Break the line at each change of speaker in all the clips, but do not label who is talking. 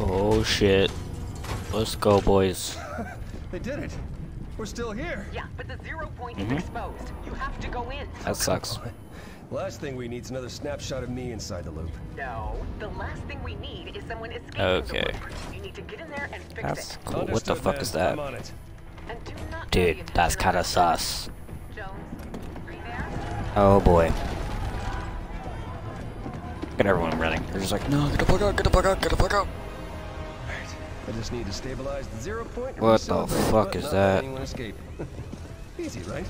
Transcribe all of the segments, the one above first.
Oh shit. Let's go, boys.
they did it. We're still here.
Yeah, but the zero point
Mhm.
is exposed. You have to go in.
That sucks.
Last thing we need is another snapshot of me inside the loop.
No, the last thing we need is someone escaping
Okay.
the loop. You need to get in there and fix
That's
it.
cool. What the fuck
man.
is that?
On it.
And do not
Dude, that's
attention
kinda sus.
Jones, are you there?
Oh boy. Look at everyone running. They're just like, no, get the fuck out, get the fuck out, get the fuck out.
Right. I just need to stabilize the zero point.
What the fuck is that?
let anyone escape. Easy, right?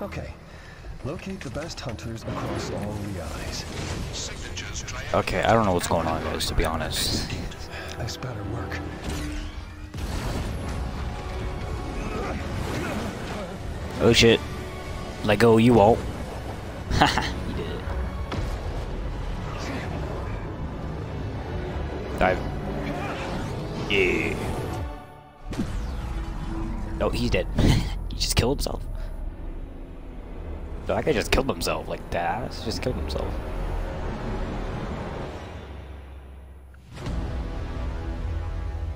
Okay. Locate the best hunters across all realities.
Okay, I don't know what's going on, guys, to be honest.
This better work.
Oh shit. Let go, you won't. Haha, Yeah. No, he's dead. he just killed himself. That guy just killed himself, like that. Just killed himself.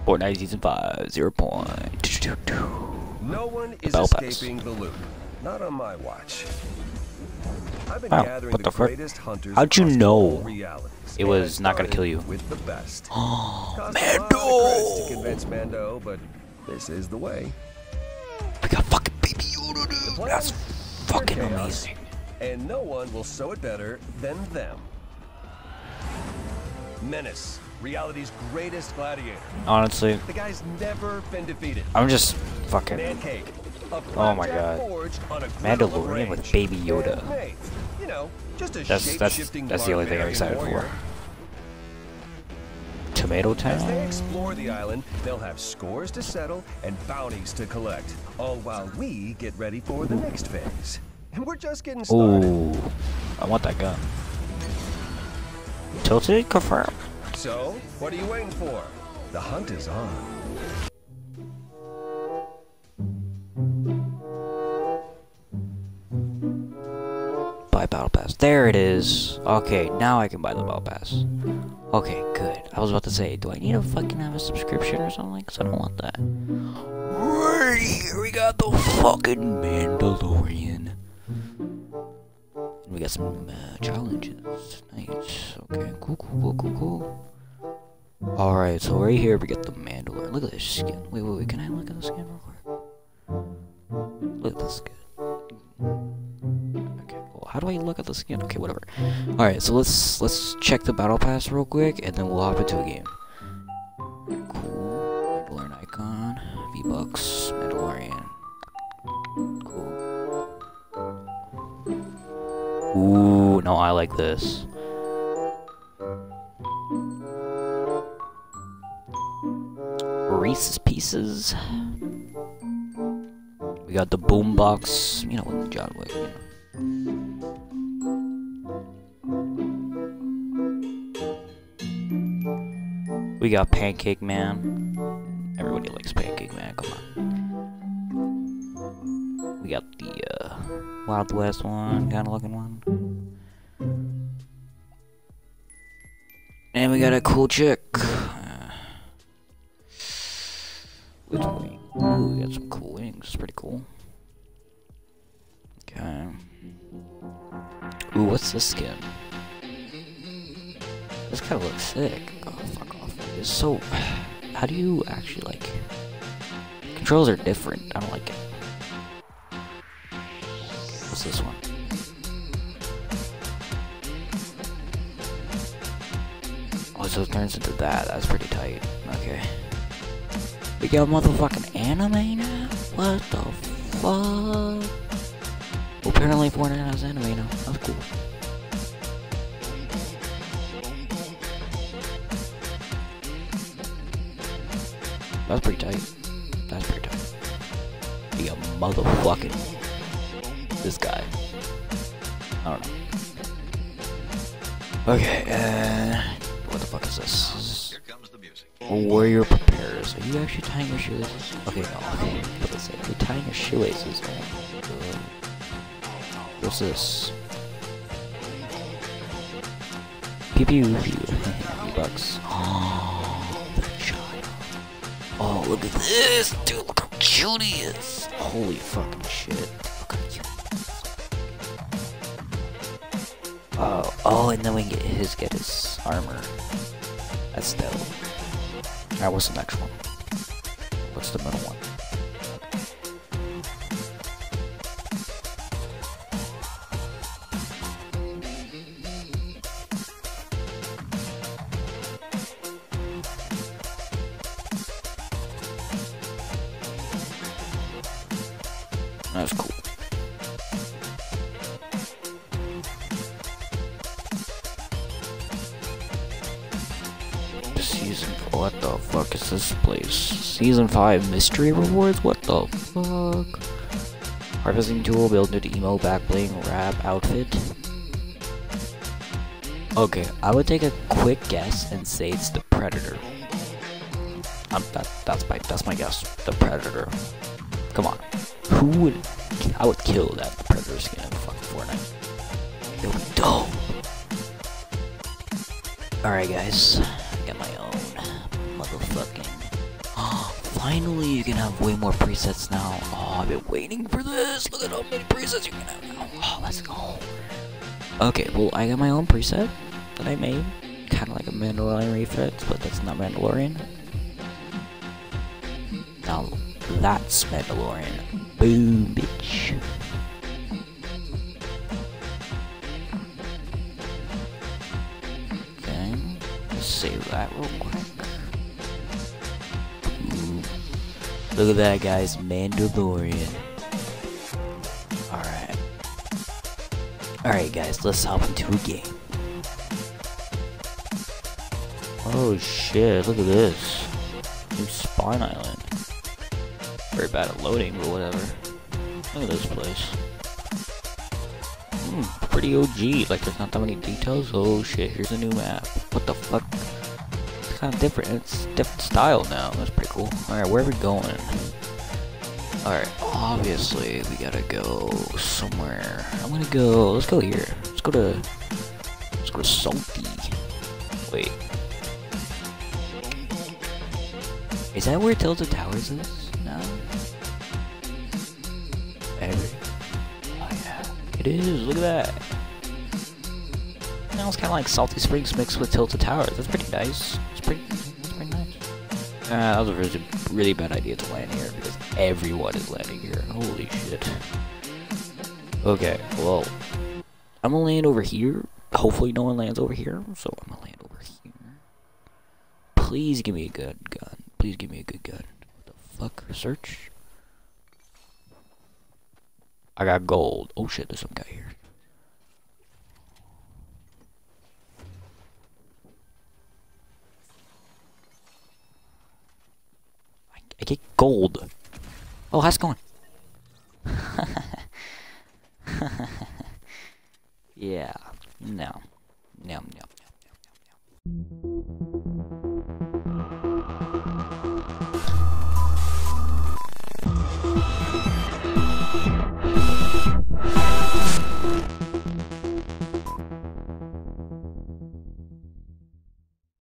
Fortnite Season 5, 0 point.
No one is
Battle Pass.
escaping the loop. Not on my watch. I've been
Wow,
gathering
what
the,
the
greatest hunters
How'd you know it was not gonna kill you?
With the best.
Oh,
Cost a lot of credits to
Mando!
convince Mando, but this is the way.
We got fucking Baby Yoda, dude. That's fucking
chaos,
amazing.
And no one will sew it better than them. Menace, reality's greatest gladiator.
Honestly,
The guy's never been defeated.
I'm just fucking.
Man cake.
Oh my God.
forged on a griddle of
Mandalorian with. Baby Yoda.
Know, just a
That's that's that's the only thing I'm excited
warrior.
for. Tomato Town.
As they explore the island, they'll have scores to settle and bounties to collect, all while we get ready for the next phase. And we're just getting started.
Ooh, I want that gun. Tilted, confirm.
So, what are you waiting for? The hunt is on.
There it is. Okay, now I can buy the battle pass. Okay, good. I was about to say, do I need to fucking have a subscription or something? Cause I don't want that. Right here, we got the fucking Mandalorian. And we got some uh, challenges. Nice. Okay, cool, cool, cool, cool, cool. Alright, so right here we get the Mandalorian. Look at this skin. Wait, wait, wait. Can I look at the skin real quick? Look at this skin. How do I look at the skin? Okay, whatever. All right, so let's let's check the battle pass real quick, and then we'll hop into a game. Cool, Mandalorian icon, V Bucks, Mandalorian. Cool. Ooh, no, I like this. Reese's Pieces. We got the boombox, you know, with John Wick. You know. We got Pancake Man. Everybody likes Pancake Man. Come on. We got the uh, Wild West one, kind of looking one. And we got a cool chick. Uh. Ooh, we got some cool wings. It's pretty cool. Okay. Ooh, what's this skin? This kind of looks sick. Oh, fuck so. How do you actually like. Controls are different. I don't like it. What's this one? Oh, so it turns into that. That's pretty tight. Okay. We got motherfucking anime now? What the fuck? Apparently Fortnite has anime now. That's cool. That's pretty tight. That's pretty tight. We got motherfucking this guy. I don't know. Okay, uh, what the fuck is this? A warrior prepares. Are you actually tying your shoelaces? Okay, no. Okay, what it say? Are you tying your shoelaces? Oh, What's this? Pew pew pew. bucks. Oh, look at this, dude! Look how cute he is. Holy fucking shit! Oh, oh, and then we get his get his armor. That's dope. Alright, what's the next one? What's the middle one? That's cool. Season. What the fuck is this place? Season 5 mystery rewards? What the fuck? Harvesting tool, build new emo back bling wrap outfit. Okay, I would take a quick guess and say it's the Predator. Um, that, that's my that's my guess. The Predator. Come on. Who would I would kill that Predator skin in fucking Fortnite. It would dope. Alright guys, I got my own motherfucking oh, Finally you can have way more presets now. Oh, I've been waiting for this. Look at how many presets you can have now. Oh, let's go. Okay, well I got my own preset that I made. Kinda like a Mandalorian refit, but that's not Mandalorian. That's Mandalorian. Boom, bitch. Okay, let's save that real quick. Look at that, guys. Mandalorian. Alright. Alright, guys, let's hop into a game. Oh shit, look at this. New Spawn Island. Very bad at loading, but whatever. Look at this place. Hmm, pretty OG. Like, there's not that many details. Oh shit, here's a new map. What the fuck? It's kind of different. It's different style now. That's pretty cool. Alright, where are we going? Alright, obviously, we gotta go somewhere. I'm gonna go. Let's go here. Let's go to. Let's go to Salty. Wait. Is that where Tilted Towers is? It is. Look at that. Now it's kind of like Salty Springs mixed with Tilted Towers. That's pretty nice. It's pretty. It's pretty nice. Uh, that was a really, really bad idea to land here because everyone is landing here. Holy shit. Okay, well, I'm gonna land over here. Hopefully, no one lands over here. So I'm gonna land over here. Please give me a good gun. Please give me a good gun. What the fuck? Search. I got gold. Oh shit, there's some guy here. I, I get gold. Oh, how's it going? yeah. No. No, no, no, no, no, no.